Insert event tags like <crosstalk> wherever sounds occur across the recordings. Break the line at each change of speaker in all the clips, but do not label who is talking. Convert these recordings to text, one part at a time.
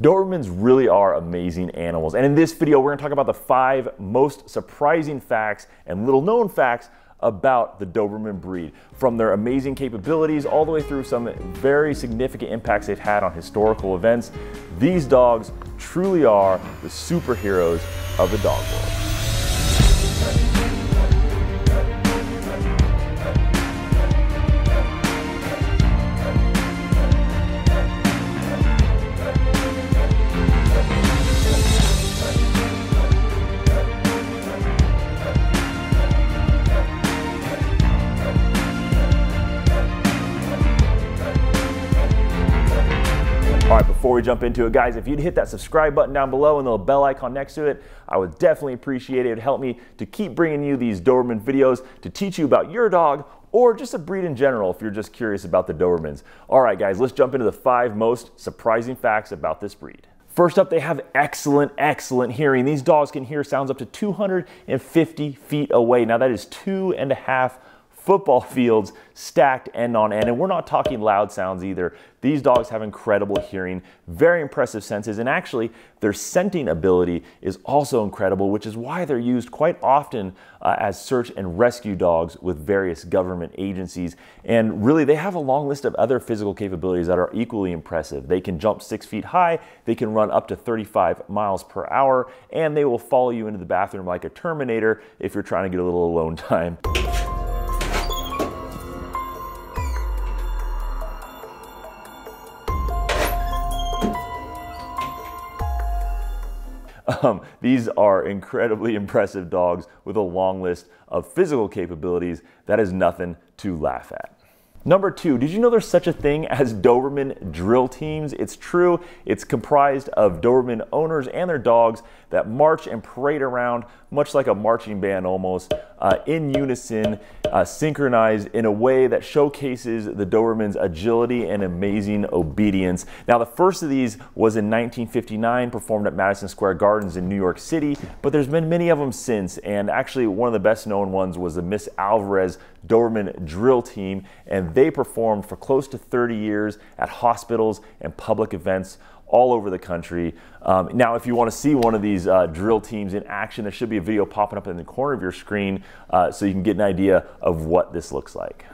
Dobermans really are amazing animals. And in this video, we're gonna talk about the five most surprising facts and little known facts about the Doberman breed, from their amazing capabilities all the way through some very significant impacts they've had on historical events. These dogs truly are the superheroes of the dog world. We jump into it, guys, if you'd hit that subscribe button down below and the little bell icon next to it, I would definitely appreciate it. It'd help me to keep bringing you these Doberman videos to teach you about your dog or just a breed in general if you're just curious about the Dobermans. All right, guys, let's jump into the five most surprising facts about this breed. First up, they have excellent, excellent hearing. These dogs can hear sounds up to 250 feet away. Now that is two and a half football <laughs> fields stacked end on end. And we're not talking loud sounds either. These dogs have incredible hearing, very impressive senses, and actually their scenting ability is also incredible, which is why they're used quite often uh, as search and rescue dogs with various government agencies. And really, they have a long list of other physical capabilities that are equally impressive. They can jump six feet high, they can run up to 35 miles per hour, and they will follow you into the bathroom like a Terminator if you're trying to get a little alone <laughs> time. Um, these are incredibly <laughs> impressive dogs with a long list of physical capabilities. That is nothing to laugh at. Number two, did you know there's such a thing as Doberman drill teams? It's true. It's comprised of Doberman owners and their dogs that march and parade around, much like a marching band almost, uh, in unison, uh, synchronized in a way that showcases the Doberman's agility and amazing obedience. Now, the first of these was in 1959, performed at Madison Square Gardens in New York City, but there's been many of them since, and actually one of the best known ones was the Miss Alvarez Doberman drill team, and they performed for close to 30 years at hospitals and public events all over the country. Um, now, if you want to see one of these uh, drill teams in action, there should be a video popping up in the corner of your screen uh, so you can get an idea of what this looks like.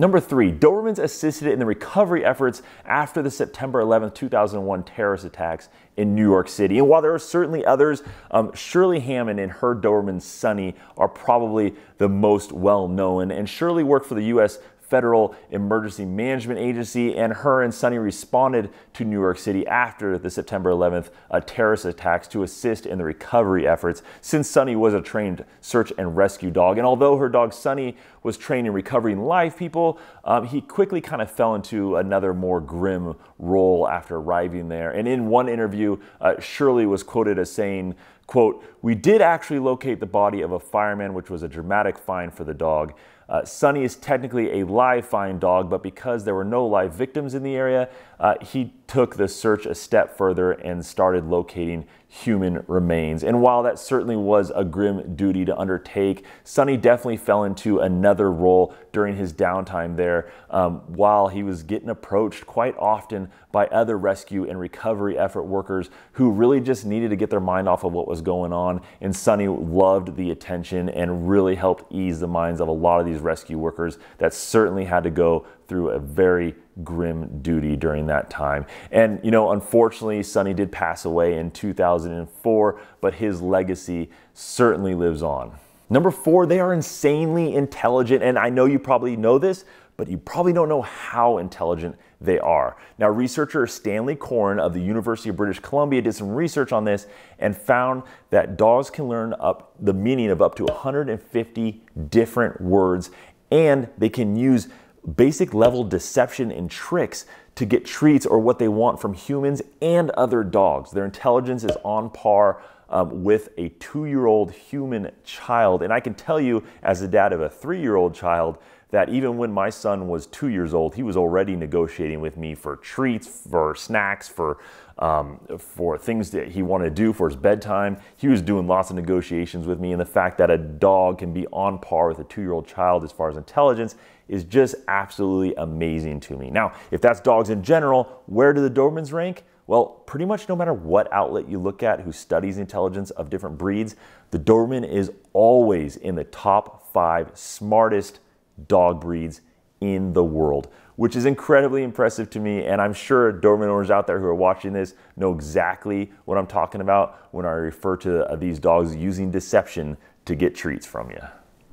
Number three, Dobermans assisted in the recovery efforts after the September 11, 2001 terrorist attacks in New York City. And while there are certainly others, um, Shirley Hammond and her Doberman Sunny are probably the most well known. And Shirley worked for the U.S. Federal Emergency Management Agency, and her and Sunny responded to New York City after the September 11th uh, terrorist attacks to assist in the recovery efforts. Since Sunny was a trained search and rescue dog, and although her dog Sunny was trained in recovering live people, um, he quickly kind of fell into another more grim role after arriving there. And in one interview, uh, Shirley was quoted as saying, quote, we did actually locate the body of a fireman, which was a dramatic find for the dog. Uh, Sunny is technically a live find dog, but because there were no live victims in the area, uh, he took the search a step further and started locating human remains. And while that certainly was a grim duty to undertake, Sunny definitely fell into another role during his downtime there um, while he was getting approached quite often by other rescue and recovery effort workers who really just needed to get their mind off of what was going on. And Sunny loved the attention and really helped ease the minds of a lot of these rescue workers that certainly had to go through a very grim duty during that time. And, you know, unfortunately, Sunny did pass away in 2004, but his legacy certainly lives on. Number four, they are insanely intelligent. And I know you probably know this, but you probably don't know how intelligent they are. Now, researcher Stanley Coren of the University of British Columbia did some research on this and found that dogs can learn up the meaning of up to 150 different words and they can use basic level deception and tricks to get treats or what they want from humans and other dogs. Their intelligence is on par um, with a two year old human child. And I can tell you, as a dad of a three year old child, that even when my son was two years old, he was already negotiating with me for treats, for snacks, for um, for things that he wanted to do for his bedtime. He was doing lots of negotiations with me, and the fact that a dog can be on par with a two-year-old child as far as intelligence is just absolutely amazing to me. Now, if that's dogs in general, where do the Dobermans rank? Well, pretty much no matter what outlet you look at who studies intelligence of different breeds, the Doberman is always in the top five smartest dog breeds in the world, which is incredibly impressive to me. And I'm sure Doberman owners out there who are watching this know exactly what I'm talking about when I refer to these dogs using deception to get treats from you.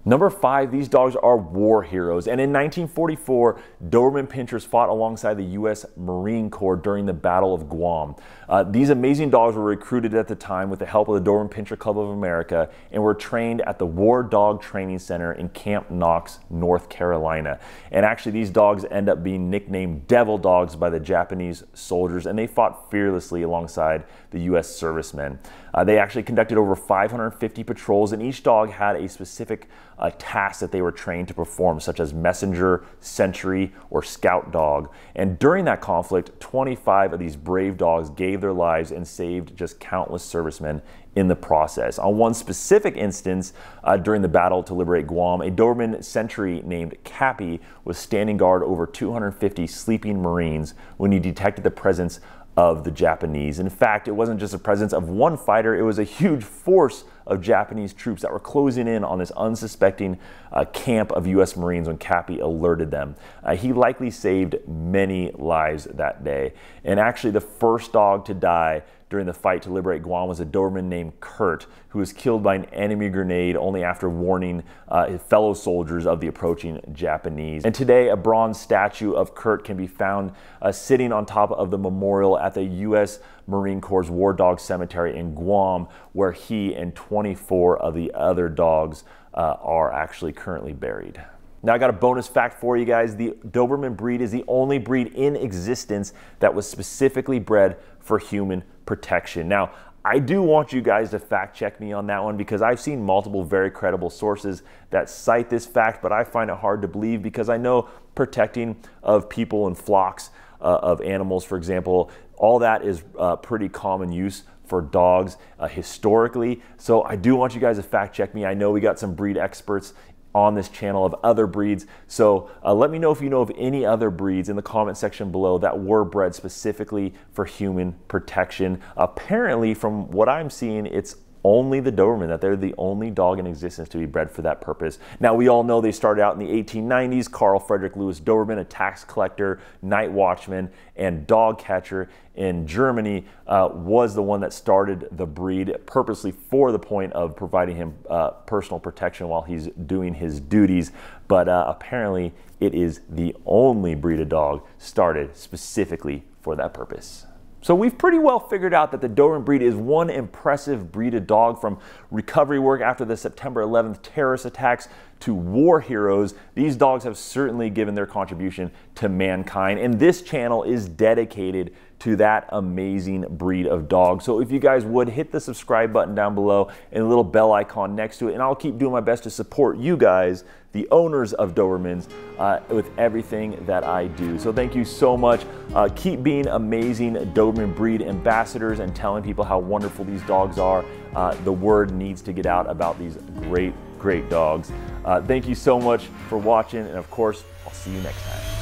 Number five, these dogs are war heroes. And in 1944, Doberman Pinschers fought alongside the U.S. Marine Corps during the Battle of Guam. Uh, these amazing dogs were recruited at the time with the help of the Doberman Pinscher Club of America and were trained at the War Dog Training Center in Camp Knox, North Carolina. And actually, these dogs end up being nicknamed devil dogs by the Japanese soldiers, and they fought fearlessly alongside the U.S. servicemen. Uh, they actually conducted over 550 patrols, and each dog had a specific uh, task that they were trained to perform, such as messenger, sentry, or scout dog. And during that conflict, 25 of these brave dogs gave their lives and saved just countless servicemen in the process. On one specific instance, uh, during the battle to liberate Guam, a Doberman sentry named Cappy was standing guard over 250 sleeping Marines when he detected the presence of the Japanese. In fact, it wasn't just the presence of one fighter, it was a huge force of Japanese troops that were closing in on this unsuspecting uh, camp of U.S. Marines when Cappy alerted them. Uh, he likely saved many lives that day. And actually, the first dog to die during the fight to liberate Guam was a Doberman named Kurt, who was killed by an enemy grenade only after warning uh, his fellow soldiers of the approaching Japanese. And today, a bronze statue of Kurt can be found uh, sitting on top of the memorial at the U.S. Marine Corps War Dog Cemetery in Guam, where he and 24 of the other dogs uh, are actually currently buried. Now, I got a bonus fact for you guys. The Doberman breed is the only breed in existence that was specifically bred for human protection. Now, I do want you guys to fact check me on that one because I've seen multiple very credible sources that cite this fact, but I find it hard to believe because I know protecting of people and flocks uh, of animals, for example, all that is uh, pretty common use for dogs uh, historically. So I do want you guys to fact check me. I know we got some breed experts on this channel of other breeds. So uh, let me know if you know of any other breeds in the comment section below that were bred specifically for human protection. Apparently, from what I'm seeing, it's only the Doberman, that they're the only dog in existence to be bred for that purpose. Now, we all know they started out in the 1890s. Carl Frederick Louis Doberman, a tax collector, night watchman, and dog catcher in Germany, uh, was the one that started the breed purposely for the point of providing him uh, personal protection while he's doing his duties. But uh, apparently, it is the only breed of dog started specifically for that purpose. So we've pretty well figured out that the Doberman breed is one impressive breed of dog from recovery work after the September 11th terrorist attacks to war heroes. These dogs have certainly given their contribution to mankind and this channel is dedicated to that amazing breed of dog. So if you guys would hit the subscribe button down below and a little bell icon next to it and I'll keep doing my best to support you guys the owners of Dobermans, uh, with everything that I do. So thank you so much. Uh, keep being amazing Doberman breed ambassadors and telling people how wonderful these dogs are. Uh, the word needs to get out about these great, great dogs. Uh, thank you so much for watching. And of course, I'll see you next time.